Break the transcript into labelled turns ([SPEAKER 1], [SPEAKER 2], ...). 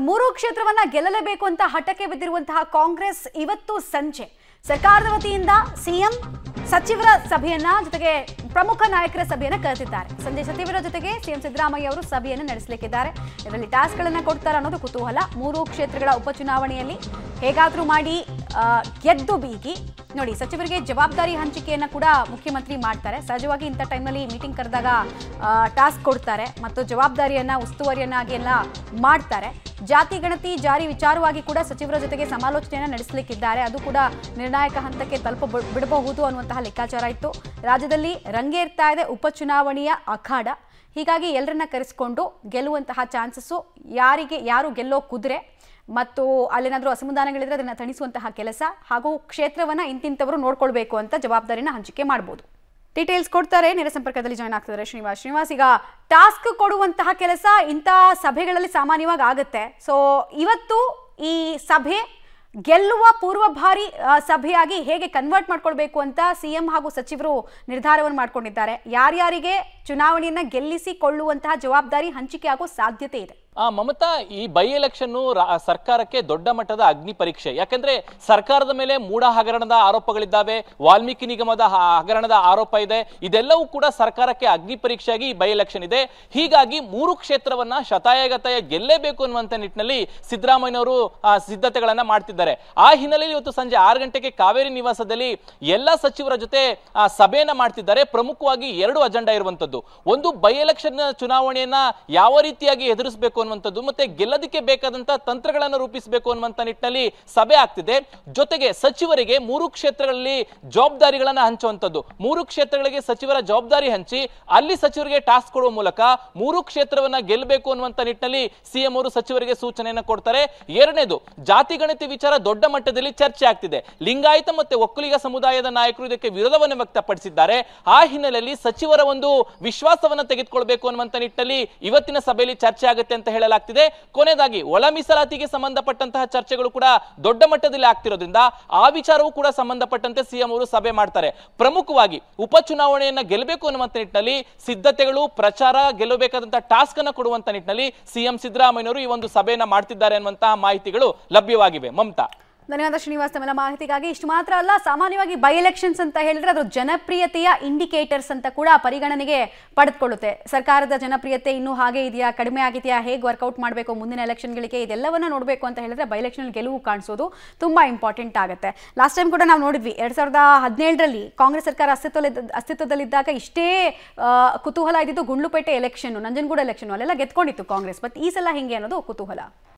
[SPEAKER 1] ಮೂರು ಕ್ಷೇತ್ರವನ್ನ ಗೆಲ್ಲಲೇಬೇಕು ಅಂತ ಹಠಕ್ಕೆ ಬಿದ್ದಿರುವಂತಹ ಕಾಂಗ್ರೆಸ್ ಇವತ್ತು ಸಂಜೆ. ಸರ್ಕಾರದ ವತಿಯಿಂದ ಸಿಎಂ ಸಚಿವರ ಸಭೆಯನ್ನ ಜೊತೆಗೆ ಪ್ರಮುಖ ನಾಯಕರ ಸಭೆಯನ್ನ ಕರೆದಿದ್ದಾರೆ. ಸಂಜೆ ಸಚಿವರ ಜೊತೆಗೆ ಸಿಎಂ ಸಿದ್ದರಾಮಯ್ಯ ಅವರು ಸಭೆಯನ್ನು ನಡೆಸಲಿಕ್ಕಿದ್ದಾರೆ. ಇದರಲ್ಲಿ ಟಾಸ್ಕ್ಗಳನ್ನ ಕೊಡ್ತಾರೆ ಅನ್ನೋದು ಕುತೂಹಲ. ಮೂರು ಕ್ಷೇತ್ರಗಳ ಉಪಚುನಾವಣೆಯಲ್ಲಿ ಹೇಗಾದ್ರೂ ಮಾಡಿ ಗೆದ್ದು ಬೀಗಿ. ನೋಡಿ, ಸಚಿವರಿಗೆ ಜವಾಬ್ದಾರಿ ಹಂಚಿಕೆಯನ್ನು ಕೂಡ ಮುಖ್ಯಮಂತ್ರಿ ಮಾಡ್ತಾರೆ. ಸಹಜವಾಗಿ ಇಂಥ ಟೈಮ್ನಲ್ಲಿ ಮೀಟಿಂಗ್ ಕರೆದಾಗ ಟಾಸ್ಕ್ ಕೊಡ್ತಾರೆ ಮತ್ತು ಜವಾಬ್ದಾರಿಯನ್ನು, ಉಸ್ತುವಾರಿಯನ್ನಾಗಿ ಎಲ್ಲ ಮಾಡ್ತಾರೆ. ಜಾತಿ ಗಣತಿ ಜಾರಿ ವಿಚಾರವಾಗಿ ಕೂಡ ಸಚಿವರ ಜೊತೆಗೆ ಸಮಾಲೋಚನೆಯನ್ನು ನಡೆಸಲಿಕ್ಕಿದ್ದಾರೆ. ಅದು ಕೂಡ ನಿರ್ಣಾಯಕ ಹಂತಕ್ಕೆ ತಲುಪ ಬಿಡಬಹುದು ಅನ್ನುವಂತಹ ಲೆಕ್ಕಾಚಾರ ಇತ್ತು. ರಾಜ್ಯದಲ್ಲಿ ರಂಗೇರ್ತಾ ಇದೆ ಉಪಚುನಾವಣೆಯ ಅಖಾಡ. ಹೀಗಾಗಿ ಎಲ್ಲರನ್ನ ಕರೆಸಿಕೊಂಡು ಗೆಲ್ಲುವಂತಹ ಚಾನ್ಸಸ್ಸು ಯಾರಿಗೆ, ಯಾರು ಗೆಲ್ಲೋ ಕುದುರೆ ಮತ್ತು ಅಲ್ಲೇನಾದರೂ ಅಸಮಾಧಾನಗಳಿದ್ರೆ ಅದನ್ನು ತಣಿಸುವಂತಹ ಹಾಗೂ ಕ್ಷೇತ್ರವನ್ನ ಇಂತಿಂತವರು ನೋಡ್ಕೊಳ್ಬೇಕು ಅಂತ ಜವಾಬ್ದಾರಿನ ಹಂಚಿಕೆ ಮಾಡ್ಬೋದು. ಡೀಟೇಲ್ಸ್ ಕೊಡ್ತಾರೆ, ನೇರ ಸಂಪರ್ಕದಲ್ಲಿ ಜಾಯ್ನ್ ಆಗ್ತಿದ್ದಾರೆ ಶ್ರೀನಿವಾಸ್. ಶ್ರೀನಿವಾಸ್, ಈಗ ಟಾಸ್ಕ್ ಕೊಡುವಂತಹ ಕೆಲಸ ಇಂತಹ ಸಭೆಗಳಲ್ಲಿ ಸಾಮಾನ್ಯವಾಗಿ ಆಗುತ್ತೆ. ಸೊ ಇವತ್ತು ಈ ಸಭೆ ಗೆಲ್ಲುವ ಪೂರ್ವಭಾರಿ ಸಭೆಯಾಗಿ ಹೇಗೆ ಕನ್ವರ್ಟ್ ಮಾಡ್ಕೊಳ್ಬೇಕು ಅಂತ ಸಿಎಂ ಹಾಗೂ ಸಚಿವರು ನಿರ್ಧಾರವನ್ನು ಮಾಡ್ಕೊಂಡಿದ್ದಾರೆ. ಯಾರ್ಯಾರಿಗೆ ಚುನಾವಣೆಯನ್ನ ಗೆಲ್ಲಿಸಿಕೊಳ್ಳುವಂತಹ ಜವಾಬ್ದಾರಿ ಹಂಚಿಕೆ ಆಗೋ ಸಾಧ್ಯತೆ ಇದೆ.
[SPEAKER 2] ಆ, ಮಮತಾ, ಈ ಬೈ ಎಲೆಕ್ಷನ್ ಸರ್ಕಾರಕ್ಕೆ ದೊಡ್ಡ ಮಟ್ಟದ ಅಗ್ನಿ ಪರೀಕ್ಷೆ. ಯಾಕಂದ್ರೆ ಸರ್ಕಾರದ ಮೇಲೆ ಮೂಢ ಹಗರಣದ ಆರೋಪಗಳಿದ್ದಾವೆ, ವಾಲ್ಮೀಕಿ ನಿಗಮದ ಹಗರಣದ ಆರೋಪ ಇದೆ. ಇದೆಲ್ಲವೂ ಕೂಡ ಸರ್ಕಾರಕ್ಕೆ ಅಗ್ನಿ ಪರೀಕ್ಷೆಯಾಗಿ ಈ ಬೈ ಎಲೆಕ್ಷನ್ ಇದೆ. ಹೀಗಾಗಿ ಮೂರು ಕ್ಷೇತ್ರವನ್ನ ಶತಾಯಗತಾಯ ಗೆಲ್ಲೇಬೇಕು ಅನ್ನುವಂತ ನಿಟ್ಟಿನಲ್ಲಿ ಸಿದ್ದರಾಮಯ್ಯನವರು ಸಿದ್ಧತೆಗಳನ್ನ ಮಾಡ್ತಿದ್ದಾರೆ. ಆ ಹಿನ್ನೆಲೆಯಲ್ಲಿ ಇವತ್ತು ಸಂಜೆ ಆರು ಗಂಟೆಗೆ ಕಾವೇರಿ ನಿವಾಸದಲ್ಲಿ ಎಲ್ಲ ಸಚಿವರ ಜೊತೆ ಸಭೆಯನ್ನ ಮಾಡ್ತಿದ್ದಾರೆ. ಪ್ರಮುಖವಾಗಿ ಎರಡು ಅಜೆಂಡಾ ಇರುವಂತದ್ದು. ಒಂದು ಬೈ ಎಲೆಕ್ಷನ್ ಚುನಾವಣೆಯನ್ನ ಯಾವ ರೀತಿಯಾಗಿ ಎದುರಿಸಬೇಕು ಅನ್ನುವಂಥದ್ದು ಮತ್ತೆ ಗೆಲ್ಲದಕ್ಕೆ ಬೇಕಾದಂತ ತಂತ್ರಗಳನ್ನು ರೂಪಿಸಬೇಕು ಅನ್ನುವಂಥ ನಿಟ್ಟಿನಲ್ಲಿ ಸಭೆ ಆಗ್ತಿದೆ. ಜೊತೆಗೆ ಸಚಿವರಿಗೆ ಮೂರು ಕ್ಷೇತ್ರಗಳಲ್ಲಿ ಜವಾಬ್ದಾರಿಗಳನ್ನ ಹಂಚುವಂಥದ್ದು. ಮೂರು ಕ್ಷೇತ್ರಗಳಿಗೆ ಸಚಿವರ ಜವಾಬ್ದಾರಿ ಹಂಚಿ, ಅಲ್ಲಿ ಸಚಿವರಿಗೆ ಟಾಸ್ಕ್ ಕೊಡುವ ಮೂಲಕ ಮೂರು ಕ್ಷೇತ್ರವನ್ನ ಗೆಲ್ಲಬೇಕು ಅನ್ನುವಂಥ ನಿಟ್ಟಿನಲ್ಲಿ ಸಿಎಂ ಅವರು ಸಚಿವರಿಗೆ ಸೂಚನೆಯನ್ನ ಕೊಡ್ತಾರೆ. ಎರಡನೇದು, ಜಾತಿ ಗಣತಿ ವಿಚಾರ ದೊಡ್ಡ ಮಟ್ಟದಲ್ಲಿ ಚರ್ಚೆ ಆಗ್ತಿದೆ. ಲಿಂಗಾಯತ ಮತ್ತೆ ಒಕ್ಕಲಿಗ ಸಮುದಾಯದ ನಾಯಕರು ಇದಕ್ಕೆ ವಿರೋಧವನ್ನು ವ್ಯಕ್ತಪಡಿಸಿದ್ದಾರೆ. ಆ ಹಿನ್ನೆಲೆಯಲ್ಲಿ ಸಚಿವರ ಒಂದು ವಿಶ್ವಾಸವನ್ನ ತೆಗೆದುಕೊಳ್ಬೇಕು ಅನ್ನುವಂಥ ನಿಟ್ಟಿನಲ್ಲಿ ಇವತ್ತಿನ ಸಭೆಯಲ್ಲಿ ಚರ್ಚೆ ಆಗುತ್ತೆ ಅಂತ ಹೇಳಲಾಗ್ತಿದೆ. ಕೊನೆಯದಾಗಿ, ಒಳ ಮೀಸಲಾತಿಗೆ ಸಂಬಂಧಪಟ್ಟಂತಹ ಚರ್ಚೆಗಳು ಕೂಡ ದೊಡ್ಡ ಮಟ್ಟದಲ್ಲಿ ಆಗ್ತಿರೋದ್ರಿಂದ ಆ ವಿಚಾರವೂ ಕೂಡ ಸಂಬಂಧಪಟ್ಟಂತೆ ಸಿಎಂ ಅವರು ಸಭೆ ಮಾಡ್ತಾರೆ. ಪ್ರಮುಖವಾಗಿ, ಉಪಚುನಾವಣೆಯನ್ನ ಗೆಲ್ಲಬೇಕು ಅನ್ನುವಂತ ನಿಟ್ಟಿನಲ್ಲಿ ಸಿದ್ಧತೆಗಳು, ಪ್ರಚಾರ ಗೆಲ್ಲಬೇಕಾದಂತಹ ಟಾಸ್ಕ್ ಅನ್ನು ಕೊಡುವಂತ ನಿಟ್ಟಿನಲ್ಲಿ ಸಿಎಂ ಸಿದ್ದರಾಮಯ್ಯವರು ಈ ಒಂದು ಸಭೆಯನ್ನ ಮಾಡ್ತಿದ್ದಾರೆ ಅನ್ನುವಂತಹ ಮಾಹಿತಿಗಳು ಲಭ್ಯವಾಗಿವೆ. ಮಮತಾ.
[SPEAKER 1] ಧನ್ಯವಾದ ಶ್ರೀನಿವಾಸ್, ತಮ್ಮೆಲ್ಲ ಮಾಹಿತಿಗಾಗಿ. ಇಷ್ಟು ಮಾತ್ರ ಅಲ್ಲ, ಸಾಮಾನ್ಯವಾಗಿ ಬೈ ಎಲೆಕ್ಷನ್ಸ್ ಅಂತ ಹೇಳಿದ್ರೆ ಅದು ಜನಪ್ರಿಯತೆಯ ಇಂಡಿಕೇಟರ್ಸ್ ಅಂತ ಕೂಡ ಪರಿಗಣನೆಗೆ ಪಡೆದುಕೊಳ್ಳುತ್ತೆ. ಸರ್ಕಾರದ ಜನಪ್ರಿಯತೆ ಇನ್ನೂ ಹಾಗೆ ಇದೆಯಾ, ಕಡಿಮೆ ಆಗಿದೆಯಾ, ಹೇಗೆ ವರ್ಕೌಟ್ ಮಾಡಬೇಕು, ಮುಂದಿನ ಎಲೆಕ್ಷನ್ಗಳಿಗೆ ಇದೆಲ್ಲವನ್ನ ನೋಡಬೇಕು ಅಂತ ಹೇಳಿದ್ರೆ ಬೈ ಎಲೆಕ್ಷನ್ ಗೆಲುವು ಕಾಣಿಸೋದು ತುಂಬಾ ಇಂಪಾರ್ಟೆಂಟ್ ಆಗುತ್ತೆ. ಲಾಸ್ಟ್ ಟೈಮ್ ಕೂಡ ನಾವು ನೋಡಿದ್ವಿ, ಎರಡ್ ಸಾವಿರದ ಹದಿನೇಳರಲ್ಲಿ ಕಾಂಗ್ರೆಸ್ ಸರ್ಕಾರ ಅಸ್ತಿತ್ವದಲ್ಲಿ ಅಸ್ತಿತ್ವದಲ್ಲಿದ್ದಾಗ ಇಷ್ಟೇ ಕುತೂಹಲ ಇದ್ದಿದ್ದು ಗುಂಡ್ಲುಪೇಟೆ ಎಲೆಕ್ಷನ್ ನಂಜನಗೂಡ ಎಲೆಕ್ಷನ್ ಅಲ್ಲೆಲ್ಲ ಗೆದ್ಕೊಂಡಿತ್ತು ಕಾಂಗ್ರೆಸ್. ಬಟ್ ಈ ಸಲ ಹೆಂಗೆ ಅನ್ನೋದು ಕುತೂಹಲ.